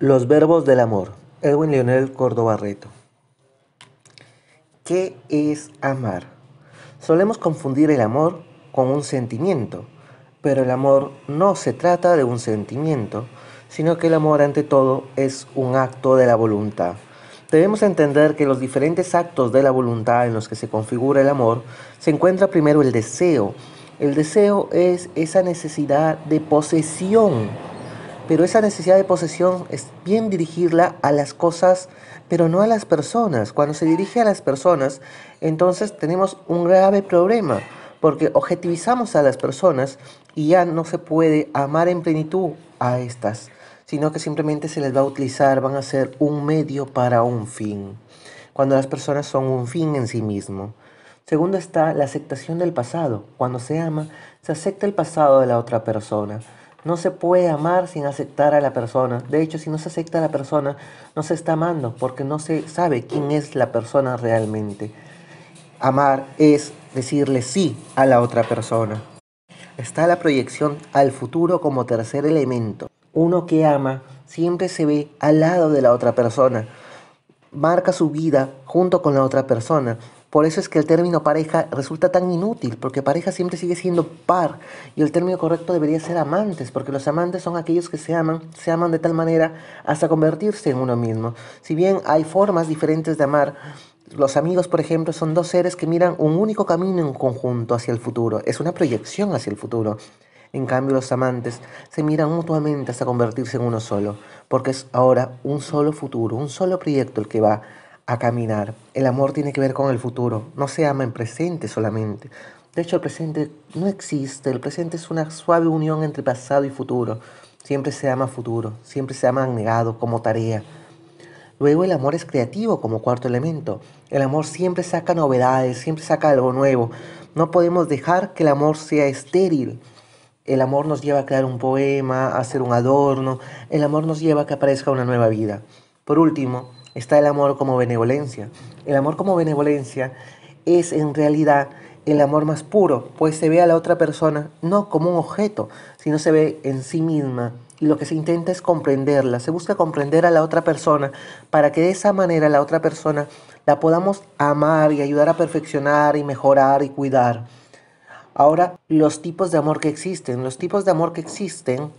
Los verbos del amor. Edwin Leonel Córdoba Reto. ¿Qué es amar? Solemos confundir el amor con un sentimiento, pero el amor no se trata de un sentimiento, sino que el amor ante todo es un acto de la voluntad. Debemos entender que los diferentes actos de la voluntad en los que se configura el amor se encuentra primero el deseo. El deseo es esa necesidad de posesión pero esa necesidad de posesión es bien dirigirla a las cosas, pero no a las personas. Cuando se dirige a las personas, entonces tenemos un grave problema, porque objetivizamos a las personas y ya no se puede amar en plenitud a estas, sino que simplemente se les va a utilizar, van a ser un medio para un fin, cuando las personas son un fin en sí mismo. Segundo está la aceptación del pasado. Cuando se ama, se acepta el pasado de la otra persona. No se puede amar sin aceptar a la persona. De hecho, si no se acepta a la persona, no se está amando porque no se sabe quién es la persona realmente. Amar es decirle sí a la otra persona. Está la proyección al futuro como tercer elemento. Uno que ama siempre se ve al lado de la otra persona. Marca su vida junto con la otra persona. Por eso es que el término pareja resulta tan inútil, porque pareja siempre sigue siendo par y el término correcto debería ser amantes, porque los amantes son aquellos que se aman, se aman de tal manera hasta convertirse en uno mismo. Si bien hay formas diferentes de amar, los amigos, por ejemplo, son dos seres que miran un único camino en conjunto hacia el futuro, es una proyección hacia el futuro. En cambio, los amantes se miran mutuamente hasta convertirse en uno solo, porque es ahora un solo futuro, un solo proyecto el que va a caminar. El amor tiene que ver con el futuro, no se ama en presente solamente. De hecho, el presente no existe, el presente es una suave unión entre pasado y futuro. Siempre se ama futuro, siempre se ama negado como tarea. Luego el amor es creativo como cuarto elemento. El amor siempre saca novedades, siempre saca algo nuevo. No podemos dejar que el amor sea estéril. El amor nos lleva a crear un poema, a hacer un adorno. El amor nos lleva a que aparezca una nueva vida. Por último, está el amor como benevolencia. El amor como benevolencia es en realidad el amor más puro, pues se ve a la otra persona no como un objeto, sino se ve en sí misma. Y lo que se intenta es comprenderla, se busca comprender a la otra persona para que de esa manera la otra persona la podamos amar y ayudar a perfeccionar y mejorar y cuidar. Ahora, los tipos de amor que existen. Los tipos de amor que existen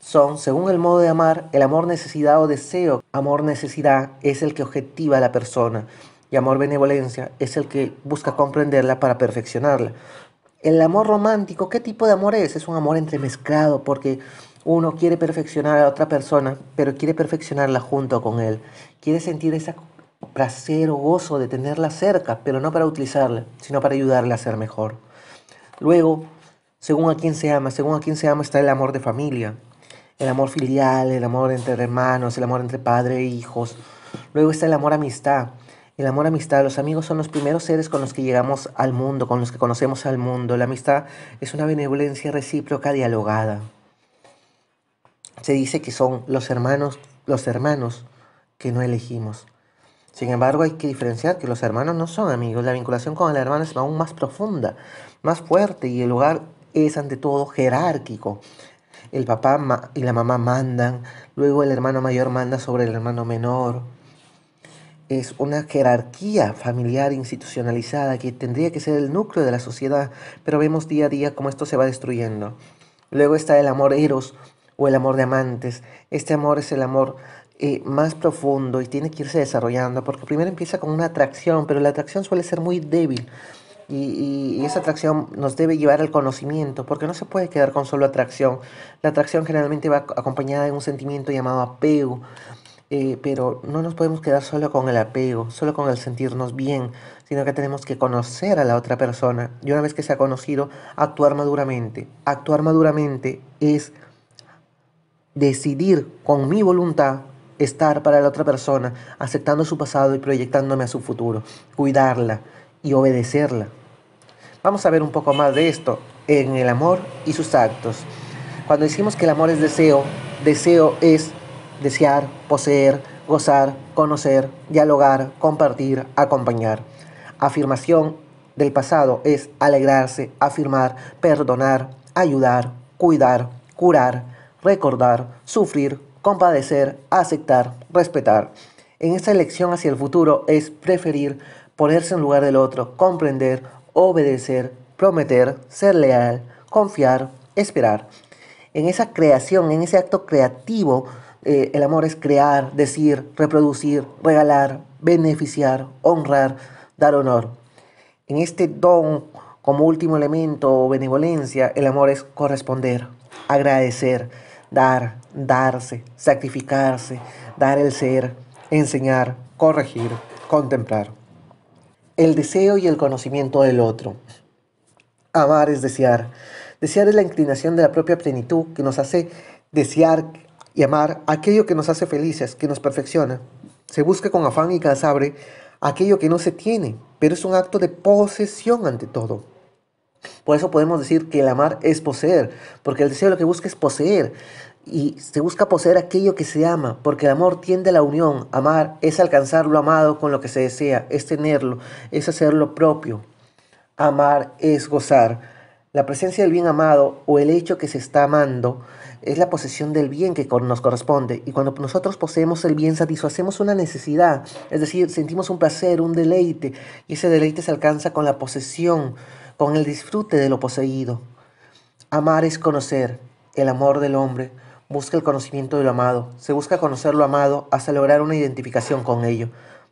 son, según el modo de amar, el amor necesidad o deseo. Amor necesidad es el que objetiva a la persona y amor benevolencia es el que busca comprenderla para perfeccionarla. El amor romántico, ¿qué tipo de amor es? Es un amor entremezclado porque uno quiere perfeccionar a otra persona, pero quiere perfeccionarla junto con él. Quiere sentir ese placer o gozo de tenerla cerca, pero no para utilizarla, sino para ayudarle a ser mejor. Luego, según a quién se ama, según a quién se ama está el amor de familia, el amor filial, el amor entre hermanos, el amor entre padre e hijos. Luego está el amor amistad. El amor amistad, los amigos son los primeros seres con los que llegamos al mundo, con los que conocemos al mundo. La amistad es una benevolencia recíproca dialogada. Se dice que son los hermanos, los hermanos que no elegimos. Sin embargo, hay que diferenciar que los hermanos no son amigos. La vinculación con el hermano es aún más profunda, más fuerte y el lugar es ante todo jerárquico el papá y la mamá mandan, luego el hermano mayor manda sobre el hermano menor. Es una jerarquía familiar institucionalizada que tendría que ser el núcleo de la sociedad, pero vemos día a día cómo esto se va destruyendo. Luego está el amor eros o el amor de amantes. Este amor es el amor eh, más profundo y tiene que irse desarrollando, porque primero empieza con una atracción, pero la atracción suele ser muy débil. Y, esa atracción nos debe llevar al conocimiento, porque no se puede quedar con solo atracción. La atracción generalmente va acompañada de un sentimiento llamado apego, eh, pero no nos podemos quedar solo con el apego, solo con el sentirnos bien, sino que tenemos que conocer a la otra persona y una vez que se ha conocido, actuar maduramente. Actuar maduramente es decidir con mi voluntad estar para la otra persona, aceptando su pasado y proyectándome a su futuro, cuidarla y obedecerla. Vamos a ver un poco más de esto en el amor y sus actos. Cuando decimos que el amor es deseo, deseo es desear, poseer, gozar, conocer, dialogar, compartir, acompañar. Afirmación del pasado es alegrarse, afirmar, perdonar, ayudar, cuidar, curar, recordar, sufrir, compadecer, aceptar, respetar. En esta elección hacia el futuro es preferir ponerse en lugar del otro, comprender, obedecer, prometer, ser leal, confiar, esperar. En esa creación, en ese acto creativo, eh, el amor es crear, decir, reproducir, regalar, beneficiar, honrar, dar honor. En este don, como último elemento o benevolencia, el amor es corresponder, agradecer, dar, darse, sacrificarse, dar el ser, enseñar, corregir, contemplar. El deseo y el conocimiento del otro. Amar es desear. Desear es la inclinación de la propia plenitud que nos hace desear y amar aquello que nos hace felices, que nos perfecciona. Se busca con afán y casabre aquello que no se tiene, pero es un acto de posesión ante todo. Por eso podemos decir que el amar es poseer, porque el deseo lo que busca es poseer. Y se busca poseer aquello que se ama, porque el amor tiende a la unión. Amar es alcanzar lo amado con lo que se desea, es tenerlo, es hacerlo propio. Amar es gozar. La presencia del bien amado o el hecho que se está amando es la posesión del bien que nos corresponde. Y cuando nosotros poseemos el bien, satisfacemos una necesidad. Es decir, sentimos un placer, un deleite. Y ese deleite se alcanza con la posesión con el disfrute de lo poseído. Amar es conocer. El amor del hombre busca el conocimiento de lo amado. Se busca conocer lo amado hasta lograr una identificación con ello.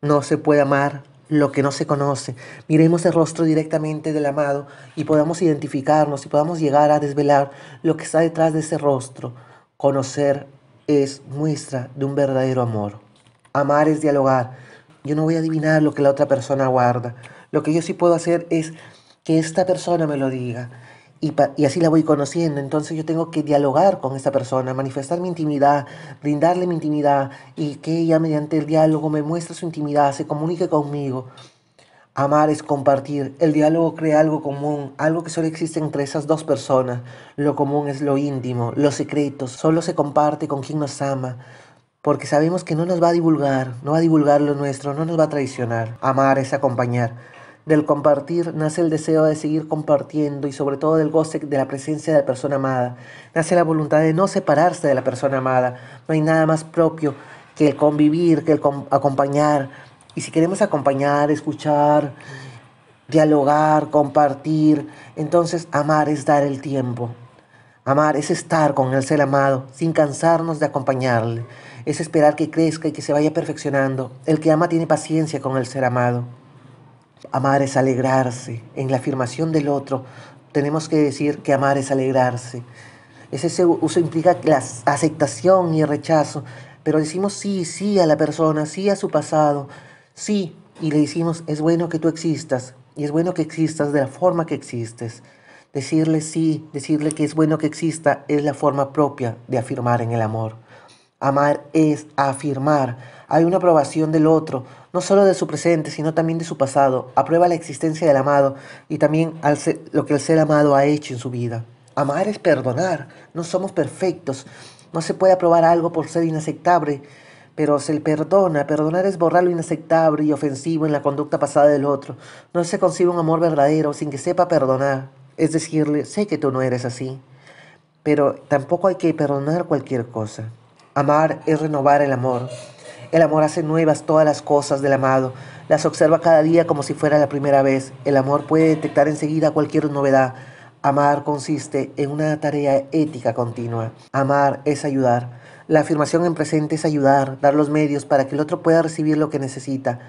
No se puede amar lo que no se conoce. Miremos el rostro directamente del amado y podamos identificarnos y podamos llegar a desvelar lo que está detrás de ese rostro. Conocer es muestra de un verdadero amor. Amar es dialogar. Yo no voy a adivinar lo que la otra persona guarda. Lo que yo sí puedo hacer es que esta persona me lo diga. Y, así la voy conociendo. Entonces yo tengo que dialogar con esta persona, manifestar mi intimidad, brindarle mi intimidad y que ella mediante el diálogo me muestre su intimidad, se comunique conmigo. Amar es compartir. El diálogo crea algo común, algo que solo existe entre esas dos personas. Lo común es lo íntimo, los secretos. Solo se comparte con quien nos ama. Porque sabemos que no nos va a divulgar, no va a divulgar lo nuestro, no nos va a traicionar. Amar es acompañar. Del compartir nace el deseo de seguir compartiendo y sobre todo del goce de la presencia de la persona amada. Nace la voluntad de no separarse de la persona amada. No hay nada más propio que el convivir, que el acompañar. Y si queremos acompañar, escuchar, dialogar, compartir, entonces amar es dar el tiempo. Amar es estar con el ser amado sin cansarnos de acompañarle. Es esperar que crezca y que se vaya perfeccionando. El que ama tiene paciencia con el ser amado. Amar es alegrarse. En la afirmación del otro tenemos que decir que amar es alegrarse. Ese uso implica la aceptación y el rechazo, pero decimos sí, sí a la persona, sí a su pasado, sí, y le decimos es bueno que tú existas, y es bueno que existas de la forma que existes. Decirle sí, decirle que es bueno que exista, es la forma propia de afirmar en el amor. Amar es afirmar. Hay una aprobación del otro, no solo de su presente, sino también de su pasado. Aprueba la existencia del amado y también lo que el ser amado ha hecho en su vida. Amar es perdonar. No somos perfectos. No se puede aprobar algo por ser inaceptable, pero se le perdona. Perdonar es borrar lo inaceptable y ofensivo en la conducta pasada del otro. No se concibe un amor verdadero sin que sepa perdonar. Es decirle, sé que tú no eres así, pero tampoco hay que perdonar cualquier cosa. Amar es renovar el amor. El amor hace nuevas todas las cosas del amado, las observa cada día como si fuera la primera vez. El amor puede detectar enseguida cualquier novedad. Amar consiste en una tarea ética continua. Amar es ayudar. La afirmación en presente es ayudar, dar los medios para que el otro pueda recibir lo que necesita.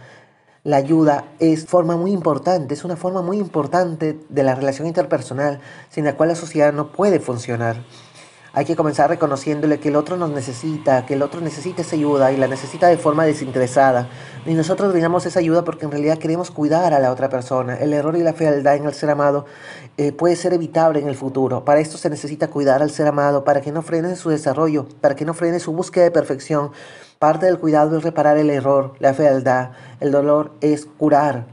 La ayuda es forma muy importante, es una forma muy importante de la relación interpersonal, sin la cual la sociedad no puede funcionar. Hay que comenzar reconociéndole que el otro nos necesita, que el otro necesita esa ayuda y la necesita de forma desinteresada. Y nosotros brindamos esa ayuda porque en realidad queremos cuidar a la otra persona. El error y la fealdad en el ser amado eh, puede ser evitable en el futuro. Para esto se necesita cuidar al ser amado, para que no frene su desarrollo, para que no frene su búsqueda de perfección. Parte del cuidado es reparar el error, la fealdad. El dolor es curar.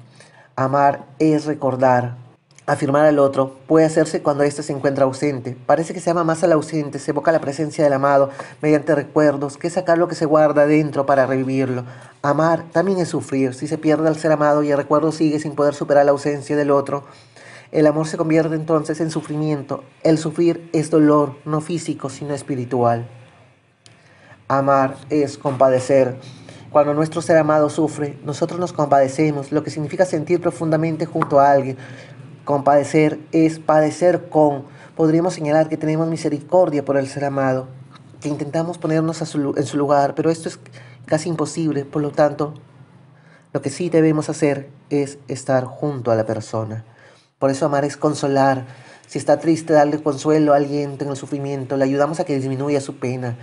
Amar es recordar. Afirmar al otro puede hacerse cuando éste se encuentra ausente. Parece que se ama más al ausente, se evoca la presencia del amado mediante recuerdos, que sacar lo que se guarda dentro para revivirlo. Amar también es sufrir. Si se pierde al ser amado y el recuerdo sigue sin poder superar la ausencia del otro, El amor se convierte entonces en sufrimiento. El sufrir es dolor, no físico, sino espiritual. Amar es compadecer. Cuando nuestro ser amado sufre, nosotros nos compadecemos, lo que significa sentir profundamente junto a alguien. Compadecer es padecer con. Podríamos señalar que tenemos misericordia por el ser amado, que intentamos ponernos en su lugar, pero esto es casi imposible, por lo tanto, lo que sí debemos hacer es estar junto a la persona. Por eso amar es consolar. Si está triste, darle consuelo a alguien en el sufrimiento, le ayudamos a que disminuya su pena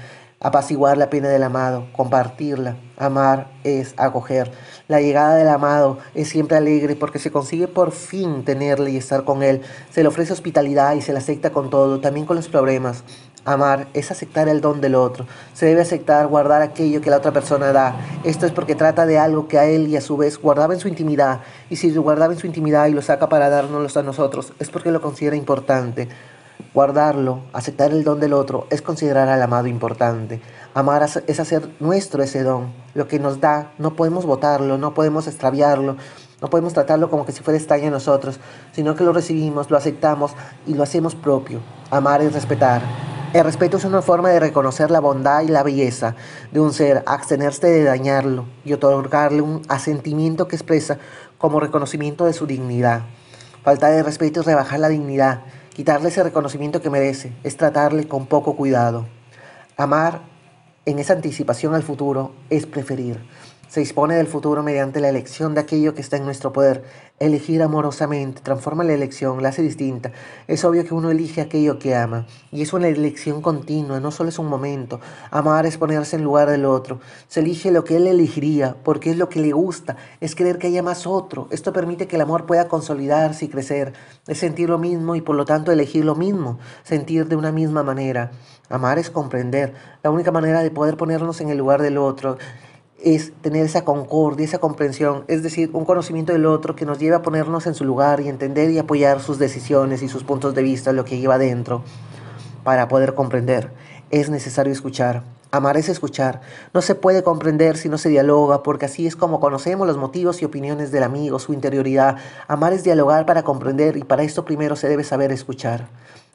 apaciguar la pena del amado, compartirla. Amar es acoger. La llegada del amado es siempre alegre porque se consigue por fin tenerle y estar con él. Se le ofrece hospitalidad y se le acepta con todo, también con los problemas. Amar es aceptar el don del otro. Se debe aceptar, guardar aquello que la otra persona da. Esto es porque trata de algo que a él y a su vez guardaba en su intimidad. Y si lo guardaba en su intimidad y lo saca para darnos a nosotros, es porque lo considera importante. Guardarlo, aceptar el don del otro, es considerar al amado importante. Amar es hacer nuestro ese don. Lo que nos da, no podemos votarlo, no podemos extraviarlo, no podemos tratarlo como que si fuera extraño a nosotros, sino que lo recibimos, lo aceptamos y lo hacemos propio. Amar es respetar. El respeto es una forma de reconocer la bondad y la belleza de un ser, abstenerse de dañarlo y otorgarle un asentimiento que expresa como reconocimiento de su dignidad. Falta de respeto es rebajar la dignidad Quitarle ese reconocimiento que merece es tratarle con poco cuidado. Amar en esa anticipación al futuro es preferir. Se dispone del futuro mediante la elección de aquello que está en nuestro poder. Elegir amorosamente transforma la elección, la hace distinta. Es obvio que uno elige aquello que ama. Y es una elección continua, no solo es un momento. Amar es ponerse en lugar del otro. Se elige lo que él elegiría, porque es lo que le gusta. Es creer que haya más otro. Esto permite que el amor pueda consolidarse y crecer. Es sentir lo mismo y por lo tanto elegir lo mismo. Sentir de una misma manera. Amar es comprender. La única manera de poder ponernos en el lugar del otro es tener esa concordia, esa comprensión, es decir, un conocimiento del otro que nos lleva a ponernos en su lugar y entender y apoyar sus decisiones y sus puntos de vista, lo que lleva adentro, para poder comprender. Es necesario escuchar. Amar es escuchar. No se puede comprender si no se dialoga, porque así es como conocemos los motivos y opiniones del amigo, su interioridad. Amar es dialogar para comprender y para esto primero se debe saber escuchar.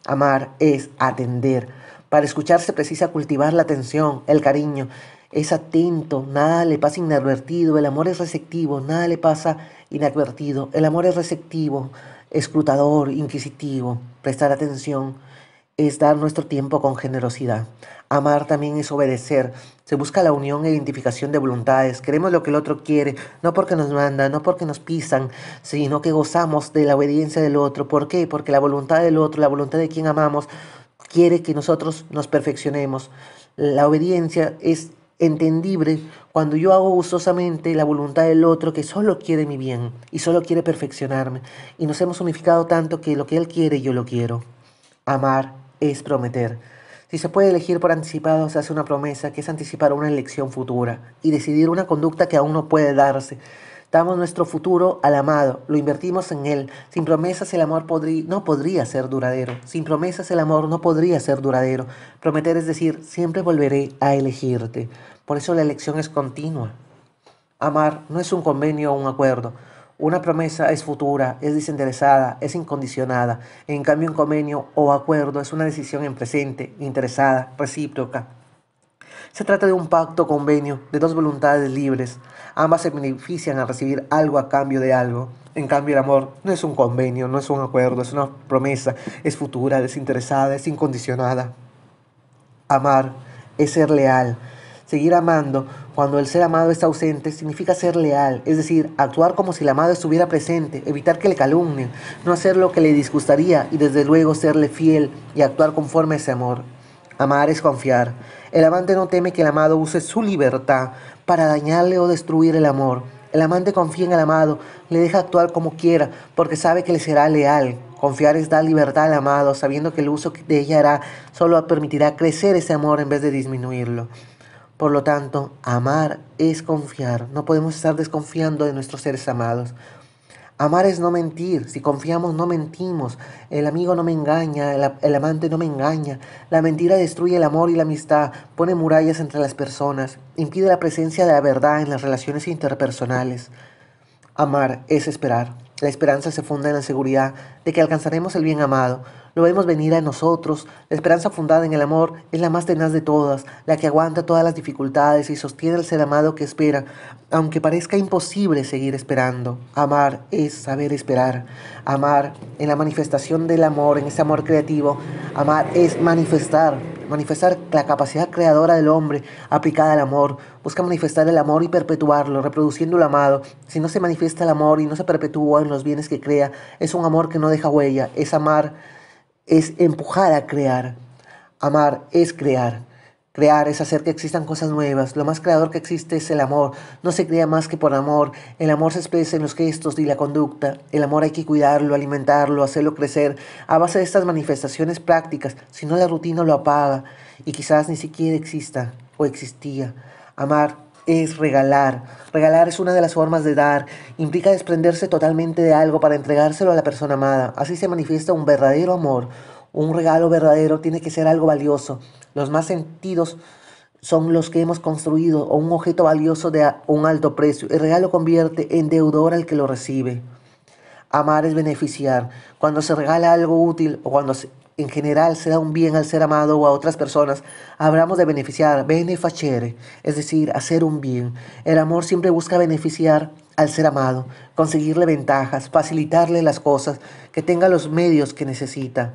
Amar es atender. Para escuchar se precisa cultivar la atención, el cariño es atento, nada le pasa inadvertido, el amor es receptivo, nada le pasa inadvertido, el amor es receptivo, escrutador, inquisitivo, prestar atención es dar nuestro tiempo con generosidad. Amar también es obedecer. Se busca la unión e identificación de voluntades. Queremos lo que el otro quiere, no porque nos manda, no porque nos pisan, sino que gozamos de la obediencia del otro. ¿Por qué? Porque la voluntad del otro, la voluntad de quien amamos, quiere que nosotros nos perfeccionemos. La obediencia es entendible cuando yo hago gustosamente la voluntad del otro que solo quiere mi bien y solo quiere perfeccionarme. Y nos hemos unificado tanto que lo que él quiere yo lo quiero. Amar es prometer. Si se puede elegir por anticipado, se hace una promesa que es anticipar una elección futura y decidir una conducta que aún no puede darse. Damos nuestro futuro al amado, lo invertimos en él. Sin promesas el amor no podría ser duradero. Sin promesas el amor no podría ser duradero. Prometer es decir, siempre volveré a elegirte. Por eso la elección es continua. Amar no es un convenio o un acuerdo. Una promesa es futura, es desinteresada, es incondicionada. En cambio, un convenio o acuerdo es una decisión en presente, interesada, recíproca. Se trata de un pacto convenio de dos voluntades libres. Ambas se benefician al recibir algo a cambio de algo. En cambio, el amor no es un convenio, no es un acuerdo, es una promesa, es futura, desinteresada, es incondicionada. Amar es ser leal. Seguir amando cuando el ser amado está ausente significa ser leal, es decir, actuar como si el amado estuviera presente, evitar que le calumnien, no hacer lo que le disgustaría y desde luego serle fiel y actuar conforme a ese amor. Amar es confiar. El amante no teme que el amado use su libertad para dañarle o destruir el amor. El amante confía en el amado, le deja actuar como quiera, porque sabe que le será leal. Confiar es dar libertad al amado, sabiendo que el uso de ella hará solo permitirá crecer ese amor en vez de disminuirlo. Por lo tanto, amar es confiar. No podemos estar desconfiando de nuestros seres amados. Amar es no mentir. Si confiamos, no mentimos. El amigo no me engaña, el, amante no me engaña. La mentira destruye el amor y la amistad, pone murallas entre las personas, impide la presencia de la verdad en las relaciones interpersonales. Amar es esperar. La esperanza se funda en la seguridad de que alcanzaremos el bien amado. Lo vemos venir a nosotros. La esperanza fundada en el amor es la más tenaz de todas, la que aguanta todas las dificultades y sostiene al ser amado que espera, aunque parezca imposible seguir esperando. Amar es saber esperar. Amar en la manifestación del amor, en ese amor creativo. Amar es manifestar manifestar la capacidad creadora del hombre aplicada al amor. Busca manifestar el amor y perpetuarlo, reproduciendo lo amado. Si no se manifiesta el amor y no se perpetúa en los bienes que crea, es un amor que no deja huella. Es amar, es empujar a crear. Amar es crear. Crear es hacer que existan cosas nuevas. Lo más creador que existe es el amor. No se crea más que por amor. El amor se expresa en los gestos y la conducta. El amor hay que cuidarlo, alimentarlo, hacerlo crecer a base de estas manifestaciones prácticas. Si no, la rutina lo apaga y quizás ni siquiera exista o existía. Amar es regalar. Regalar es una de las formas de dar. Implica desprenderse totalmente de algo para entregárselo a la persona amada. Así se manifiesta un verdadero amor. Un regalo verdadero tiene que ser algo valioso. Los más sentidos son los que hemos construido o un objeto valioso de un alto precio. El regalo convierte en deudor al que lo recibe. Amar es beneficiar. Cuando se regala algo útil o cuando en general se da un bien al ser amado o a otras personas, hablamos de beneficiar, benefacere, es decir, hacer un bien. El amor siempre busca beneficiar al ser amado, conseguirle ventajas, facilitarle las cosas, que tenga los medios que necesita.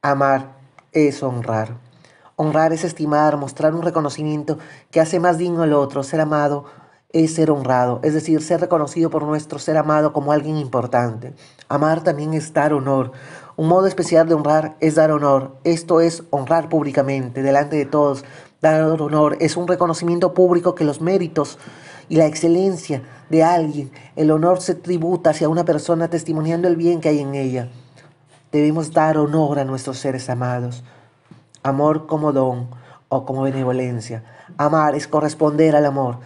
Amar es honrar. Honrar es estimar, mostrar un reconocimiento que hace más digno al otro. Ser amado es ser honrado, es decir, ser reconocido por nuestro ser amado como alguien importante. Amar también es dar honor. Un modo especial de honrar es dar honor. Esto es honrar públicamente, delante de todos. Dar honor es un reconocimiento público que los méritos y la excelencia de alguien, el honor se tributa hacia una persona testimoniando el bien que hay en ella. Debemos dar honor a nuestros seres amados. Amor como don o como benevolencia. Amar es corresponder al amor.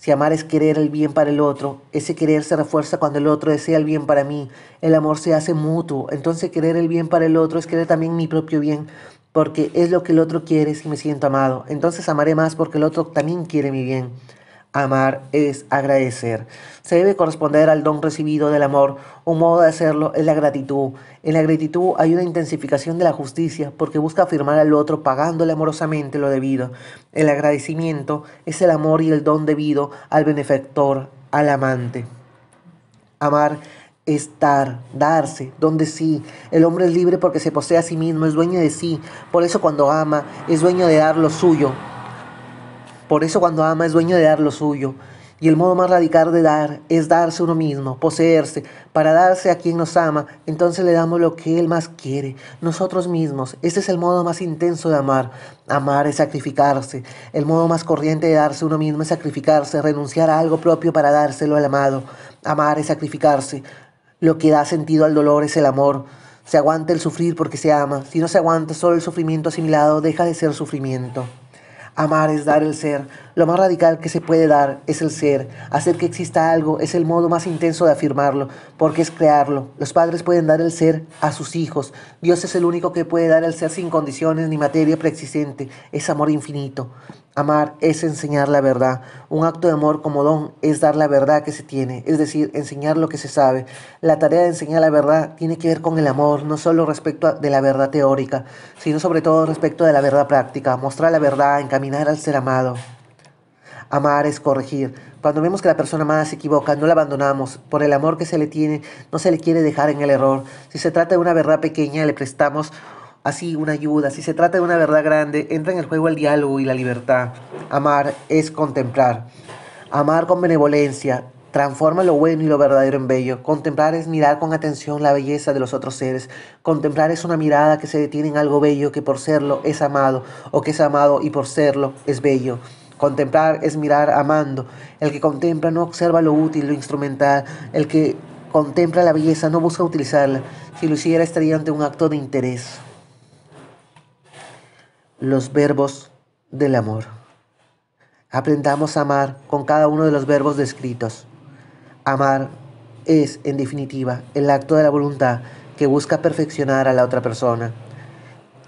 Si amar es querer el bien para el otro, ese querer se refuerza cuando el otro desea el bien para mí. El amor se hace mutuo. Entonces querer el bien para el otro es querer también mi propio bien, porque es lo que el otro quiere si me siento amado. Entonces amaré más porque el otro también quiere mi bien. Amar es agradecer. Se debe corresponder al don recibido del amor. Un modo de hacerlo es la gratitud. En la gratitud hay una intensificación de la justicia porque busca afirmar al otro pagándole amorosamente lo debido. El agradecimiento es el amor y el don debido al benefactor, al amante. Amar es dar, darse, donde sí. El hombre es libre porque se posee a sí mismo, es dueño de sí. Por eso cuando ama, es dueño de dar lo suyo. Por eso cuando ama es dueño de dar lo suyo. Y el modo más radical de dar es darse uno mismo, poseerse, para darse a quien nos ama. Entonces le damos lo que Él más quiere, nosotros mismos. Este es el modo más intenso de amar. Amar es sacrificarse. El modo más corriente de darse uno mismo es sacrificarse, renunciar a algo propio para dárselo al amado. Amar es sacrificarse. Lo que da sentido al dolor es el amor. Se aguanta el sufrir porque se ama. Si no se aguanta solo el sufrimiento asimilado, deja de ser sufrimiento. Amar es dar el ser. Lo más radical que se puede dar es el ser. Hacer que exista algo es el modo más intenso de afirmarlo, porque es crearlo. Los padres pueden dar el ser a sus hijos. Dios es el único que puede dar el ser sin condiciones ni materia preexistente. Es amor infinito. Amar es enseñar la verdad. Un acto de amor como don es dar la verdad que se tiene, es decir, enseñar lo que se sabe. La tarea de enseñar la verdad tiene que ver con el amor, no solo respecto de la verdad teórica, sino sobre todo respecto de la verdad práctica, mostrar la verdad, encaminar al ser amado. Amar es corregir. Cuando vemos que la persona amada se equivoca, no la abandonamos. Por el amor que se le tiene, no se le quiere dejar en el error. Si se trata de una verdad pequeña, le prestamos así una ayuda. Si se trata de una verdad grande, entra en el juego el diálogo y la libertad. Amar es contemplar. Amar con benevolencia transforma lo bueno y lo verdadero en bello. Contemplar es mirar con atención la belleza de los otros seres. Contemplar es una mirada que se detiene en algo bello que por serlo es amado o que es amado y por serlo es bello. Contemplar es mirar amando. El que contempla no observa lo útil, lo instrumental. El que contempla la belleza no busca utilizarla. Si lo hiciera estaría ante un acto de interés los verbos del amor. Aprendamos a amar con cada uno de los verbos descritos. Amar es, en definitiva, el acto de la voluntad que busca perfeccionar a la otra persona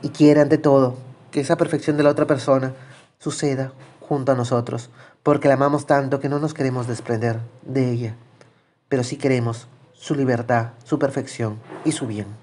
y quiere ante todo que esa perfección de la otra persona suceda junto a nosotros, porque la amamos tanto que no nos queremos desprender de ella, pero sí queremos su libertad, su perfección y su bien.